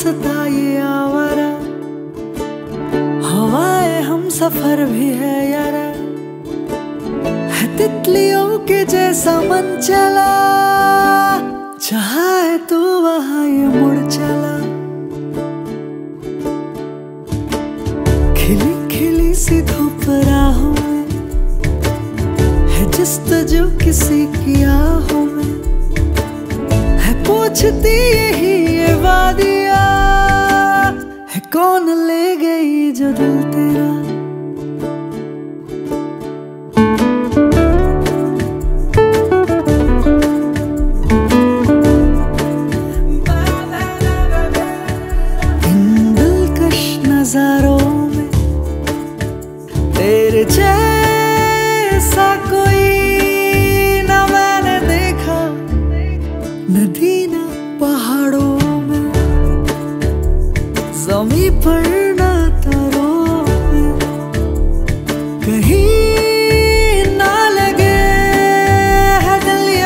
रास्ता ये आवारा। हवाए हम सफ़र भी है यारा। है तितलियों के जैसा मन चला। चाहे तो वहाँ ये मुड़ चला। खिली खिली सी धूप राहों में। है जिस जो किसी की आहों में। है पूछती यही कौन ले गई जो दिल तेरा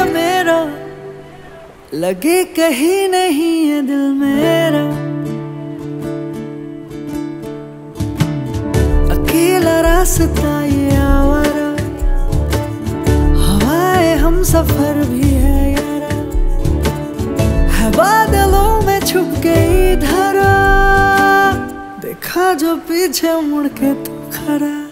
मेरा। लगे कहीं नहीं है दिल मेरा। अकेला रास्ता ये आवारा। हवाए हम सफ़र भी है। देखा जो पीछे मुड़ के तू खड़ा।